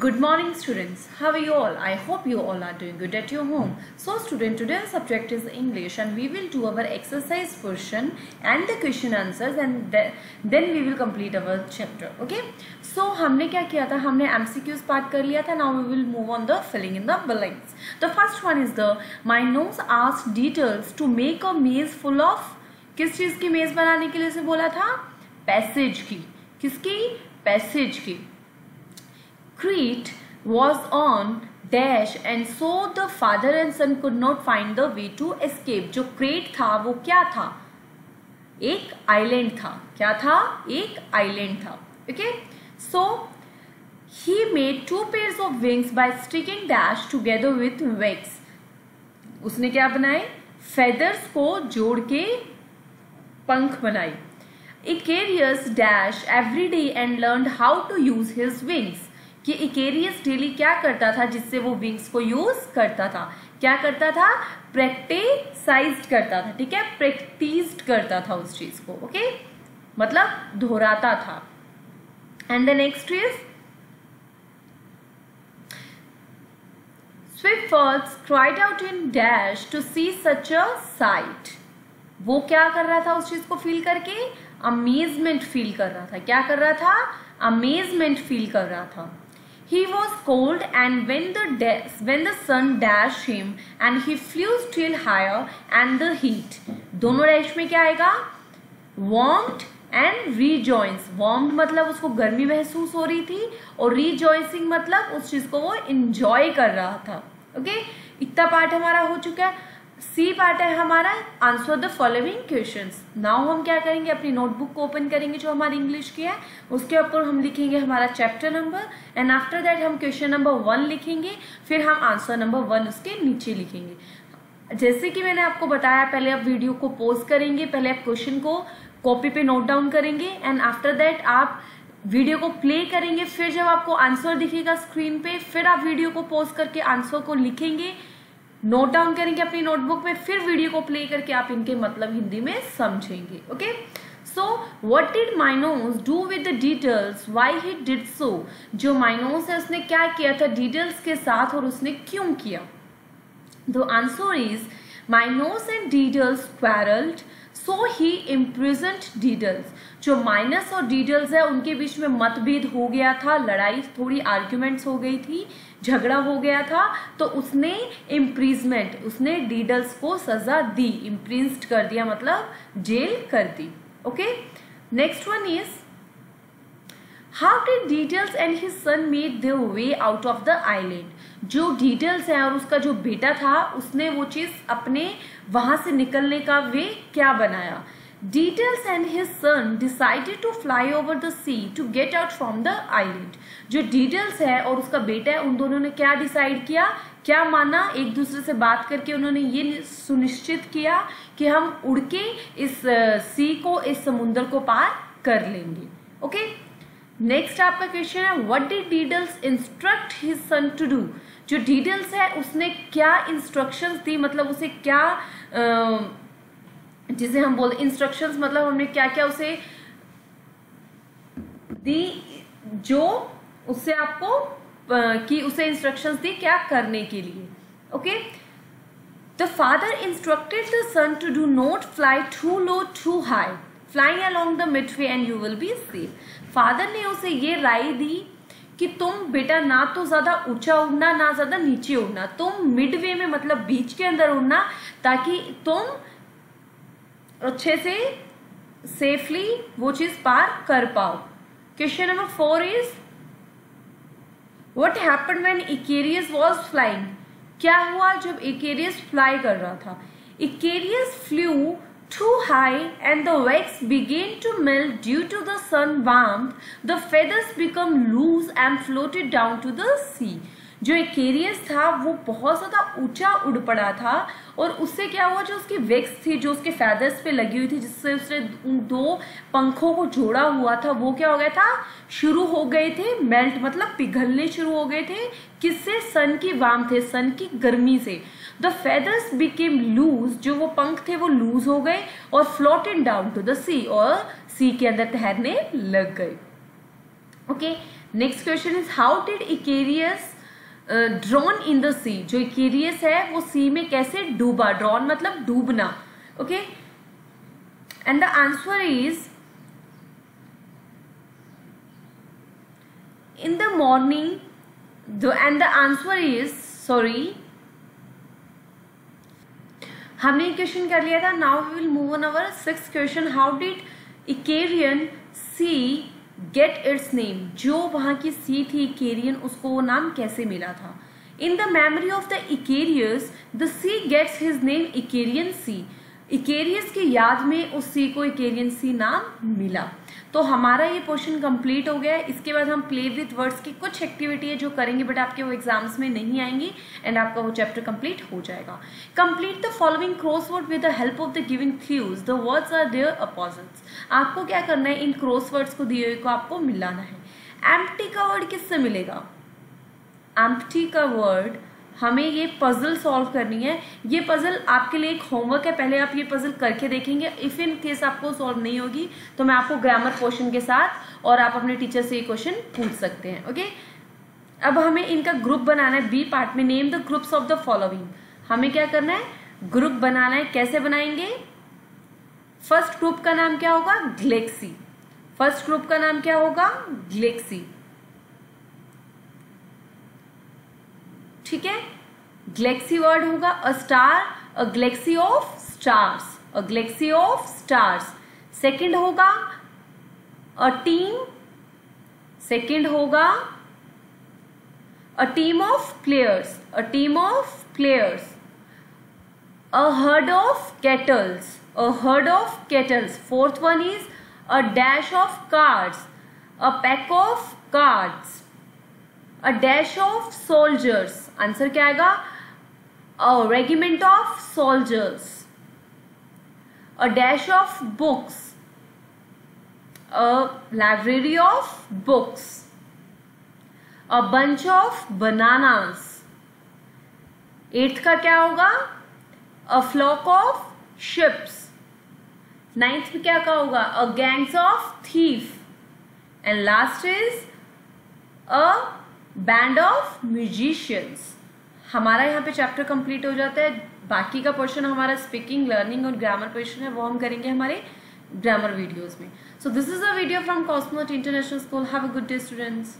Good morning students. How are you all? I hope you all are doing good at your home. So student, today's subject is English and we will do our exercise portion and the question answers and then we will complete our chapter. Okay? So हमने क्या किया था हमने MCQs part कर लिया था. Now we will move on the filling in the blanks. The first one is the my nose asked details to make a maze full of किस चीज़ की मेज बनाने के लिए से बोला था पैसेज की किसकी पैसेज की Crete was on dash and so the father and son could not find the way to escape जो क्रेट था वो क्या था एक आइलैंड था क्या था एक आइलैंड था okay so he made two pairs of wings by sticking dash together with wax उसने क्या बनाए फेदर्स को जोड़ के पंख बनाई Icarius dash every day and learned how to use his wings कि इकेरियस डेली क्या करता था जिससे वो विंग्स को यूज़ करता था? क्या करता था? प्रैक्टिसाइज करता था, ठीक है? प्रैक्टिस करता था उस चीज़ को ओके मतलब दोहराता था। And the next is swifters cried out in dash to see such a sight वो क्या कर रहा था उस चीज़ को फील करके? अमेजमेंट फील कर रहा था। क्या कर रहा था? अमेजमेंट फील कर रहा था। He was cold and when the, when the sun dashed him and he flew still higher and the heat. दोनों डैश में क्या आएगा warmed एंड रीजॉइंस वार्म मतलब उसको गर्मी महसूस हो रही थी और रीजॉइसिंग मतलब उस चीज़ को वो इंजॉय कर रहा था ओके okay? इतना पार्ट हमारा हो चुका है सी पार्ट है हमारा answer the following question now हम क्या करेंगे? अपनी नोटबुक को ओपन करेंगे जो हमारी इंग्लिश की है। उसके ऊपर हम लिखेंगे हमारा chapter number and after that हम क्वेश्चन नंबर वन लिखेंगे, फिर हम आंसर नंबर वन उसके नीचे लिखेंगे। जैसे कि मैंने आपको बताया, पहले आप वीडियो को पोज करेंगे, पहले आप क्वेश्चन को कॉपी पे नोट डाउन करेंगे एंड आफ्टर दैट आप वीडियो को प्ले करेंगे, फिर जब आपको आंसर दिखेगा स्क्रीन पे, फिर आप वीडियो को पोज करके आंसर को लिखेंगे नोट डाउन करेंगे अपनी नोटबुक में, फिर वीडियो को प्ले करके आप इनके मतलब हिंदी में समझेंगे okay so what did Minos do with the Daedalus why he did so जो माइनोस है, उसने क्या किया था डिटेल्स के साथ और उसने क्यों किया? The answer is Minos and Daedalus quarrelled so he imprisoned Daedalus जो माइनस और डिटेल्स है, उनके बीच में मतभेद हो गया था, लड़ाई थोड़ी आर्ग्यूमेंट्स हो गई थी, झगड़ा हो गया था तो उसने इम्प्रीजमेंट उसने डीडल्स को सजा दी इम्प्रीज कर दिया मतलब जेल कर दी okay next one is how did Daedalus and his son made the way out of the island जो डिटेल्स है और उसका जो बेटा था, उसने वो चीज़ अपने वहाँ से निकलने का वे क्या बनाया? Daedalus and his son decided to fly over the sea to get out from the island. जो डिटेल्स है और उसका बेटा है, उन दोनों ने क्या डिसाइड किया? क्या माना? एक दूसरे से बात करके उन्होंने ये सुनिश्चित किया कि हम उड़ के इस सी को, इस समुद्र को पार कर लेंगे। ओके नेक्स्ट आपका क्वेश्चन है what did Daedalus instruct his son to do जो डिटेल्स है, उसने क्या इंस्ट्रक्शंस दी? मतलब उसे क्या जिसे हम बोलते इंस्ट्रक्शंस मतलब हमने क्या क्या उसे दी, जो उससे आपको कि उसे इंस्ट्रक्शंस दी क्या करने के लिए? Okay the father instructed the son to do not fly too low too high flying along the mid way and you will be safe father ने उसे ये राय दी कि तुम बेटा ना तो ज़्यादा ऊँचा उड़ना, ना ज़्यादा नीचे उड़ना, तुम मिड वे में मतलब बीच के अंदर उड़ना ताकि तुम अच्छे से सेफली वो चीज़ पार कर पाओ। Question number four is what happen when Icarus was flying क्या हुआ जब इकेरियस फ्लाई कर रहा था? Icarus flew too high and the wax begin to melt due to the sun warmth, the feathers become loose and floated down to the sea. जो एकेरियस था, वो बहुत ज़्यादा ऊँचा उड़ पड़ा था और उससे क्या हुआ, जो उसकी वेक्स थी, जो उसके फैदर्स पे लगी हुई थी, जिससे उसने दो पंखों को जोड़ा हुआ था, वो क्या हो गया था? शुरू हो गए थे मेल्ट मतलब पिघलने शुरू हो गए थे। किससे? सन की वाम थे सन की गर्मी से। द फेदर्स बिकेम लूज जो वो पंख थे, वो लूज हो गए और floated down to the sea और सी के अंदर तैरने लग गए। Okay next question is how did Icarus drown in the sea जो इकेरियस है, वो सी में कैसे डूबा? ड्रॉन मतलब डूबना okay and the answer is the morning, the, and the answer is, sorry, हमने क्वेश्चन कर लिया था now we will move on our six question how did Icarian sea get its name जो वहाँ की सी थी इकेरियन उसको वो नाम कैसे मिला था? In the memory of the Icarus the sea gets his name Icarian sea Icarus की याद में उस सी को इकेरियन सी नाम मिला। तो हमारा ये पोर्शन कंप्लीट हो गया है। इसके बाद हम प्ले विथ वर्ड्स की कुछ एक्टिविटी है जो करेंगे बट आपके वो एग्ज़ाम्स में नहीं आएँगी एंड आपका वो चैप्टर कंप्लीट हो जाएगा। Complete the following crossword with the help of the giving clues the words are their opposites आपको क्या करना है? इन क्रॉस वर्ड्स को दिए हुए को आपको मिलाना है। एम्प्टी का वर्ड किससे मिलेगा? एम्प्टी का वर्ड हमें ये पजल सॉल्व करनी है। ये पजल आपके लिए एक होमवर्क है। पहले आप ये पजल करके देखेंगे। इफ़ इन केस आपको सॉल्व नहीं होगी तो मैं आपको ग्रामर क्वेश्चन के साथ और आप अपने टीचर से ये क्वेश्चन पूछ सकते हैं ओके अब हमें इनका ग्रुप बनाना है। बी पार्ट में name the groups of the following हमें क्या करना है? ग्रुप बनाना है। कैसे बनाएँगे? फ़र्स्ट ग्रुप का नाम क्या होगा? ग्लेक्सी फ़र्स्ट ग्रुप का नाम क्या होगा? ग्लेक्सी ठीक है? ग्लेक्सी वर्ड होगा a star a galaxy of stars a galaxy of stars second होगा अ टीम सेकंड होगा a team of players a team of players a herd of cattles a herd of cattles fourth one is a dash of cards a pack of cards a dash of soldiers answer क्या आएगा? A regiment of soldiers a dash of books a library of books a bunch of bananas eighth का क्या होगा? A flock of sheeps ninth में क्या का होगा? A gangs of thief and last is a band of musicians हमारा यहाँ पे चैप्टर कंप्लीट हो जाता है। बाकी का पोर्शन हमारा स्पीकिंग लर्निंग और ग्रामर पोर्शन है। वो हम करेंगे हमारे ग्रामर वीडियोज़ में। So this is a video from Cosmot international school have a good day students